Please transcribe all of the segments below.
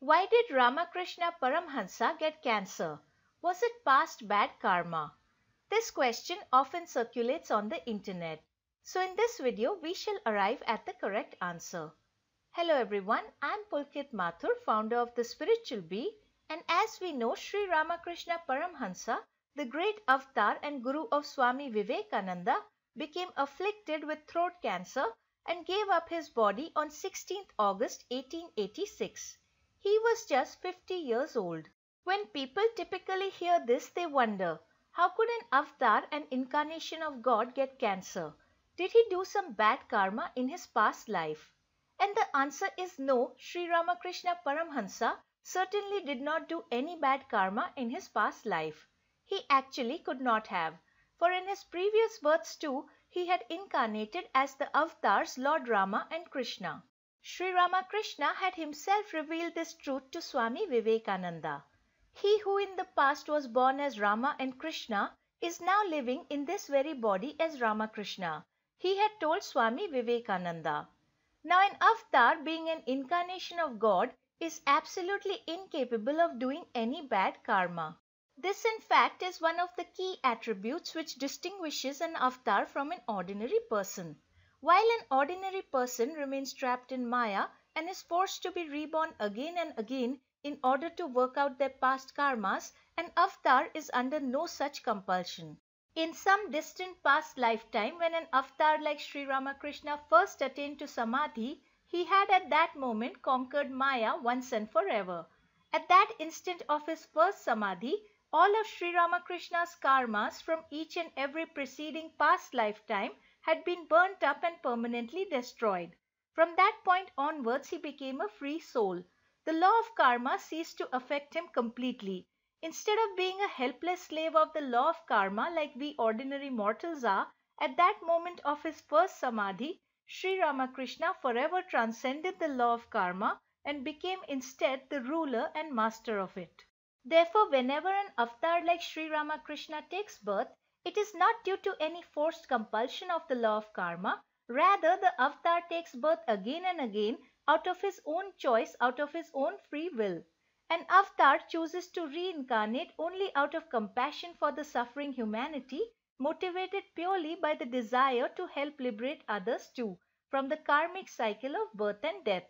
Why did Ramakrishna Paramhansa get cancer? Was it past bad karma? This question often circulates on the internet. So in this video, we shall arrive at the correct answer. Hello everyone, I am Pulkit Mathur, founder of The Spiritual Bee and as we know Sri Ramakrishna Paramhansa, the great avatar and guru of Swami Vivekananda became afflicted with throat cancer and gave up his body on 16th August 1886. He was just 50 years old. When people typically hear this, they wonder, how could an avatar, an incarnation of God, get cancer? Did he do some bad karma in his past life? And the answer is no, Sri Ramakrishna Paramhansa certainly did not do any bad karma in his past life. He actually could not have, for in his previous births too, he had incarnated as the avatars Lord Rama and Krishna. Sri Ramakrishna had himself revealed this truth to Swami Vivekananda. He who in the past was born as Rama and Krishna is now living in this very body as Ramakrishna. He had told Swami Vivekananda. Now an avatar being an incarnation of God is absolutely incapable of doing any bad karma. This in fact is one of the key attributes which distinguishes an avatar from an ordinary person. While an ordinary person remains trapped in Maya and is forced to be reborn again and again in order to work out their past karmas, an avatar is under no such compulsion. In some distant past lifetime, when an avatar like Sri Ramakrishna first attained to Samadhi, he had at that moment conquered Maya once and forever. At that instant of his first Samadhi, all of Sri Ramakrishna's karmas from each and every preceding past lifetime had been burnt up and permanently destroyed. From that point onwards, he became a free soul. The law of karma ceased to affect him completely Instead of being a helpless slave of the law of karma like we ordinary mortals are, at that moment of his first samadhi, Sri Ramakrishna forever transcended the law of karma and became instead the ruler and master of it. Therefore, whenever an avatar like Sri Ramakrishna takes birth, it is not due to any forced compulsion of the law of karma. Rather, the avatar takes birth again and again out of his own choice, out of his own free will. An avatar chooses to reincarnate only out of compassion for the suffering humanity, motivated purely by the desire to help liberate others too from the karmic cycle of birth and death.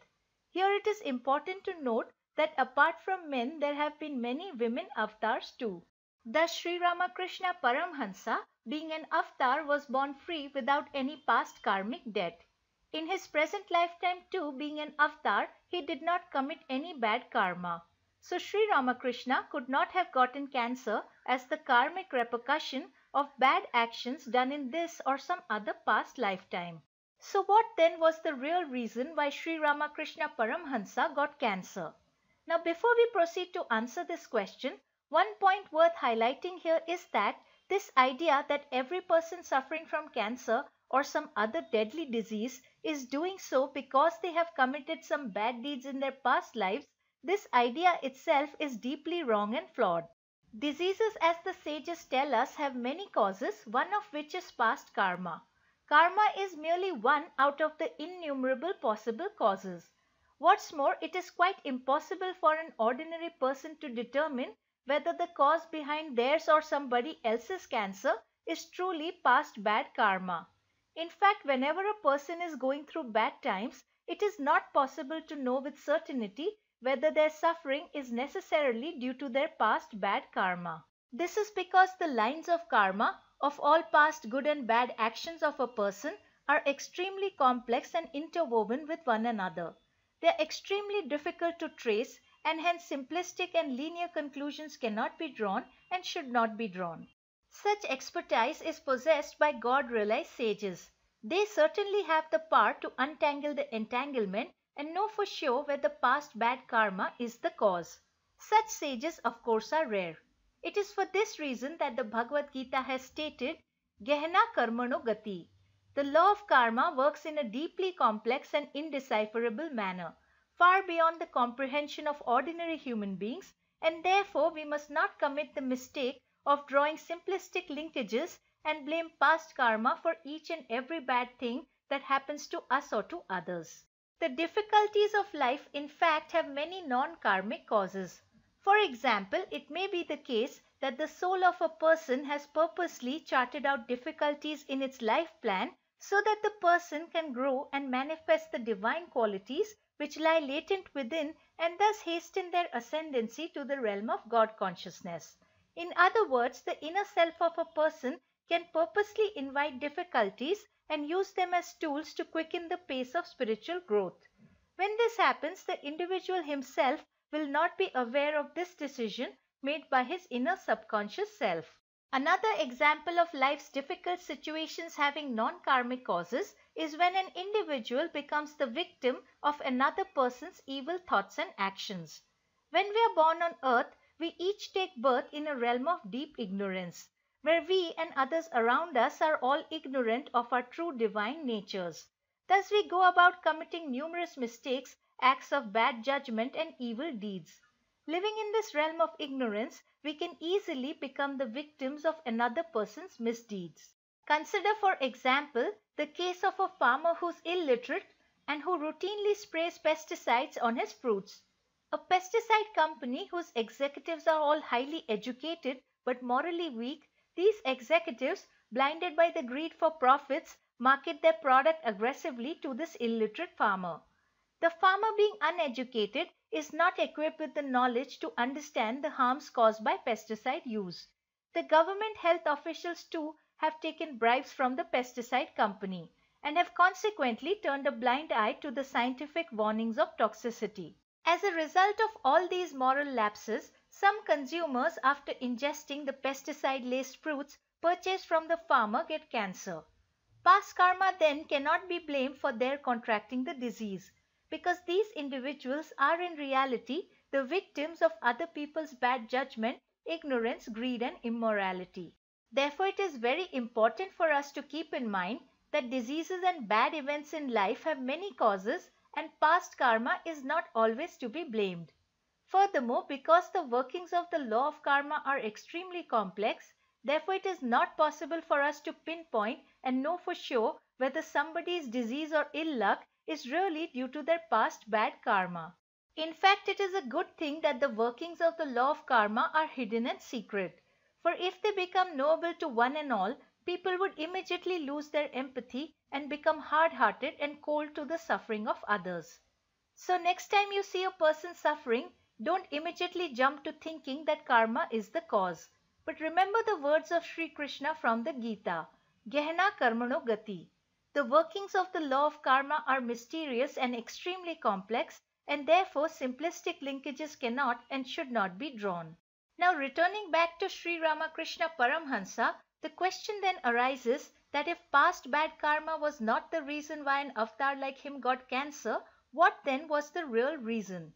Here it is important to note that apart from men, there have been many women avatars too. Thus Sri Ramakrishna Paramhansa, being an avatar, was born free without any past karmic debt. In his present lifetime too, being an avatar, he did not commit any bad karma. So Sri Ramakrishna could not have gotten cancer as the karmic repercussion of bad actions done in this or some other past lifetime. So what then was the real reason why Sri Ramakrishna Paramhansa got cancer? Now before we proceed to answer this question, one point worth highlighting here is that this idea that every person suffering from cancer or some other deadly disease is doing so because they have committed some bad deeds in their past lives this idea itself is deeply wrong and flawed. Diseases, as the sages tell us, have many causes, one of which is past karma. Karma is merely one out of the innumerable possible causes. What's more, it is quite impossible for an ordinary person to determine whether the cause behind theirs or somebody else's cancer is truly past bad karma. In fact, whenever a person is going through bad times, it is not possible to know with certainty whether their suffering is necessarily due to their past bad karma. This is because the lines of karma of all past good and bad actions of a person are extremely complex and interwoven with one another. They are extremely difficult to trace and hence simplistic and linear conclusions cannot be drawn and should not be drawn. Such expertise is possessed by God realized sages. They certainly have the power to untangle the entanglement and know for sure whether past bad karma is the cause. Such sages of course are rare. It is for this reason that the Bhagavad Gita has stated Gehna Karmano Gati. The law of karma works in a deeply complex and indecipherable manner, far beyond the comprehension of ordinary human beings, and therefore we must not commit the mistake of drawing simplistic linkages and blame past karma for each and every bad thing that happens to us or to others. The difficulties of life in fact have many non-karmic causes. For example, it may be the case that the soul of a person has purposely charted out difficulties in its life plan so that the person can grow and manifest the divine qualities which lie latent within and thus hasten their ascendancy to the realm of God consciousness. In other words, the inner self of a person can purposely invite difficulties and use them as tools to quicken the pace of spiritual growth. When this happens, the individual himself will not be aware of this decision made by his inner subconscious self. Another example of life's difficult situations having non-karmic causes is when an individual becomes the victim of another person's evil thoughts and actions. When we are born on earth, we each take birth in a realm of deep ignorance, where we and others around us are all ignorant of our true divine natures. Thus we go about committing numerous mistakes, acts of bad judgment and evil deeds. Living in this realm of ignorance, we can easily become the victims of another person's misdeeds. Consider for example the case of a farmer who is illiterate and who routinely sprays pesticides on his fruits. A pesticide company whose executives are all highly educated but morally weak, these executives, blinded by the greed for profits, market their product aggressively to this illiterate farmer. The farmer being uneducated is not equipped with the knowledge to understand the harms caused by pesticide use. The government health officials too have taken bribes from the pesticide company and have consequently turned a blind eye to the scientific warnings of toxicity. As a result of all these moral lapses, some consumers after ingesting the pesticide-laced fruits purchased from the farmer get cancer. Past karma then cannot be blamed for their contracting the disease because these individuals are in reality the victims of other people's bad judgment, ignorance, greed and immorality. Therefore, it is very important for us to keep in mind that diseases and bad events in life have many causes and past karma is not always to be blamed. Furthermore, because the workings of the law of karma are extremely complex, therefore it is not possible for us to pinpoint and know for sure whether somebody's disease or ill luck is really due to their past bad karma. In fact, it is a good thing that the workings of the law of karma are hidden and secret. For if they become knowable to one and all, people would immediately lose their empathy and become hard-hearted and cold to the suffering of others. So next time you see a person suffering, don't immediately jump to thinking that karma is the cause. But remember the words of Sri Krishna from the Gita, Gehna Karmano Gati. The workings of the law of karma are mysterious and extremely complex and therefore simplistic linkages cannot and should not be drawn. Now returning back to Sri Ramakrishna Paramhansa, the question then arises that if past bad karma was not the reason why an avatar like him got cancer, what then was the real reason?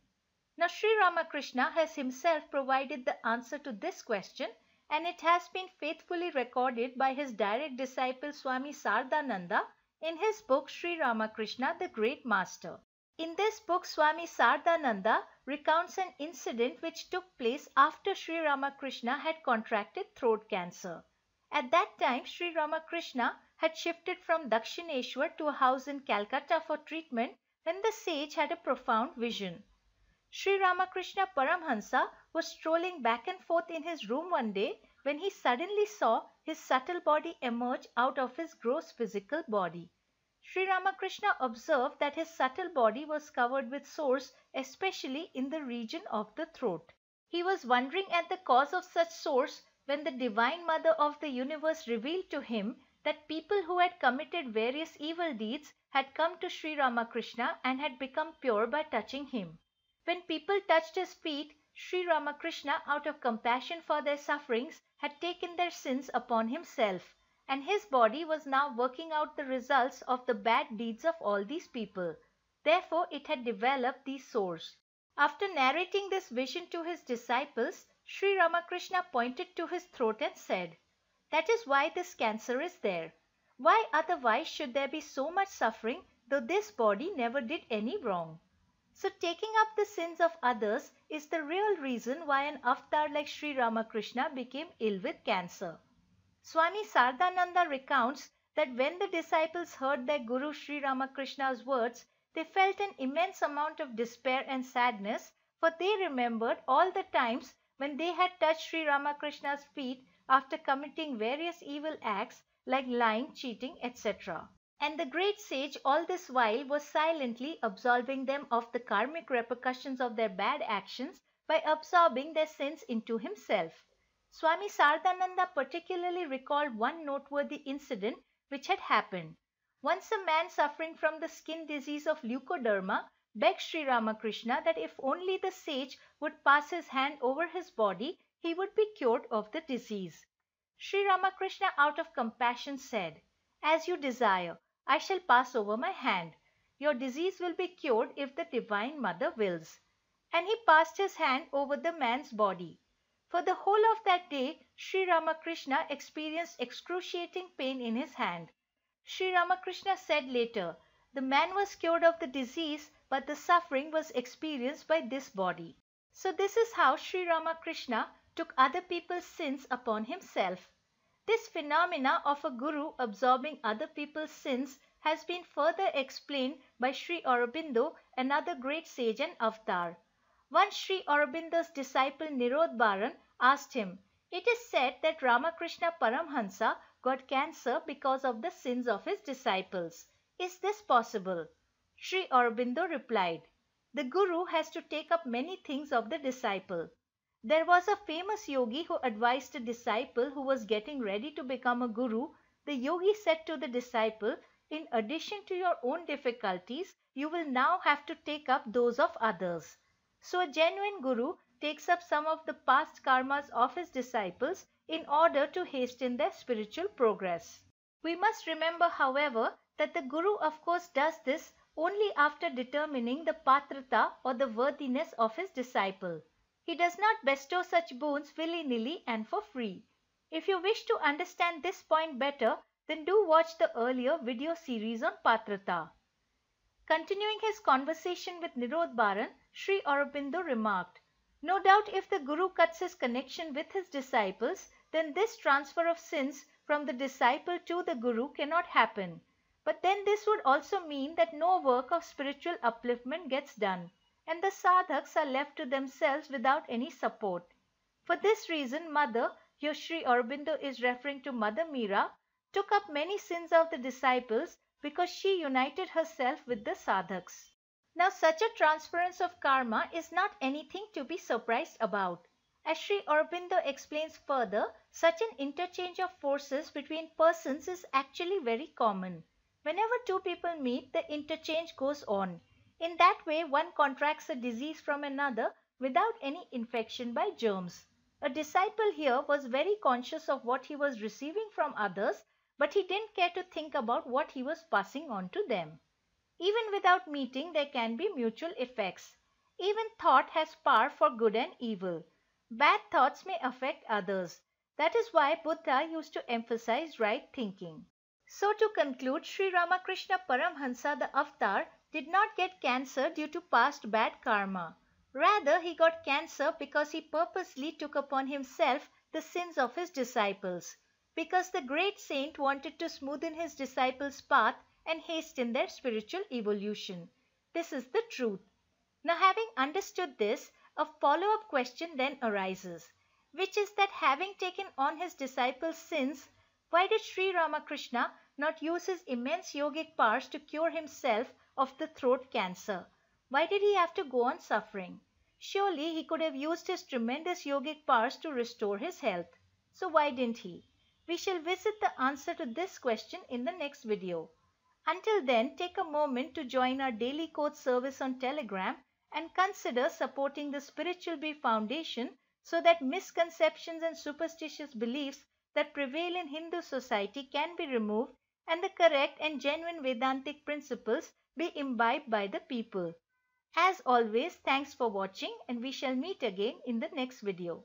Now Sri Ramakrishna has himself provided the answer to this question and it has been faithfully recorded by his direct disciple Swami Saradananda in his book Sri Ramakrishna the Great Master. In this book Swami Saradananda recounts an incident which took place after Sri Ramakrishna had contracted throat cancer. At that time, Sri Ramakrishna had shifted from Dakshineshwar to a house in Calcutta for treatment when the sage had a profound vision. Sri Ramakrishna Paramhansa was strolling back and forth in his room one day when he suddenly saw his subtle body emerge out of his gross physical body. Sri Ramakrishna observed that his subtle body was covered with sores, especially in the region of the throat. He was wondering at the cause of such sores when the Divine Mother of the universe revealed to him that people who had committed various evil deeds had come to Sri Ramakrishna and had become pure by touching him. When people touched his feet, Sri Ramakrishna out of compassion for their sufferings had taken their sins upon himself and his body was now working out the results of the bad deeds of all these people. Therefore it had developed these sores. After narrating this vision to his disciples, Sri Ramakrishna pointed to his throat and said, That is why this cancer is there. Why otherwise should there be so much suffering though this body never did any wrong? So taking up the sins of others is the real reason why an avatar like Sri Ramakrishna became ill with cancer. Swami Saradananda recounts that when the disciples heard their Guru Sri Ramakrishna's words, they felt an immense amount of despair and sadness for they remembered all the times when they had touched Sri Ramakrishna's feet after committing various evil acts like lying, cheating, etc. And the great sage all this while was silently absolving them of the karmic repercussions of their bad actions by absorbing their sins into himself. Swami Saradananda particularly recalled one noteworthy incident which had happened. Once a man suffering from the skin disease of leukoderma begged Sri Ramakrishna that if only the sage would pass his hand over his body, he would be cured of the disease. Sri Ramakrishna out of compassion said, As you desire, I shall pass over my hand. Your disease will be cured if the Divine Mother wills. And he passed his hand over the man's body. For the whole of that day, Sri Ramakrishna experienced excruciating pain in his hand. Sri Ramakrishna said later, the man was cured of the disease but the suffering was experienced by this body. So this is how Sri Ramakrishna took other people's sins upon himself. This phenomena of a guru absorbing other people's sins has been further explained by Sri Aurobindo, another great sage and avatar. Once Sri Aurobindo's disciple Nirodbaran asked him, It is said that Ramakrishna Paramhansa got cancer because of the sins of his disciples. Is this possible? Sri Aurobindo replied, The Guru has to take up many things of the disciple. There was a famous yogi who advised a disciple who was getting ready to become a guru. The yogi said to the disciple, In addition to your own difficulties, you will now have to take up those of others. So a genuine guru takes up some of the past karmas of his disciples in order to hasten their spiritual progress. We must remember, however, that the guru of course does this only after determining the patrata or the worthiness of his disciple. He does not bestow such boons willy-nilly and for free. If you wish to understand this point better, then do watch the earlier video series on patrata. Continuing his conversation with Nirodbaran, Sri Aurobindo remarked, No doubt if the Guru cuts his connection with his disciples, then this transfer of sins from the disciple to the Guru cannot happen. But then this would also mean that no work of spiritual upliftment gets done and the sadhaks are left to themselves without any support. For this reason, Mother, here Sri Aurobindo is referring to Mother Mirra, took up many sins of the disciples because she united herself with the sadhaks. Now such a transference of karma is not anything to be surprised about. As Sri Aurobindo explains further, such an interchange of forces between persons is actually very common. Whenever two people meet, the interchange goes on. In that way, one contracts a disease from another without any infection by germs. A disciple here was very conscious of what he was receiving from others, but he didn't care to think about what he was passing on to them. Even without meeting, there can be mutual effects. Even thought has power for good and evil. Bad thoughts may affect others. That is why Buddha used to emphasize right thinking. So to conclude, Sri Ramakrishna Paramhansa the avatar did not get cancer due to past bad karma. Rather, he got cancer because he purposely took upon himself the sins of his disciples. Because the great saint wanted to smoothen his disciples' path and hasten their spiritual evolution. This is the truth. Now having understood this, a follow-up question then arises, which is that having taken on his disciples' sins, why did Sri Ramakrishna not use his immense yogic powers to cure himself of the throat cancer? Why did he have to go on suffering? Surely he could have used his tremendous yogic powers to restore his health. So why didn't he? We shall visit the answer to this question in the next video. Until then, take a moment to join our daily quote service on Telegram and consider supporting the Spiritual Bee Foundation so that misconceptions and superstitious beliefs that prevail in Hindu society can be removed and the correct and genuine Vedantic principles be imbibed by the people. As always, thanks for watching and we shall meet again in the next video.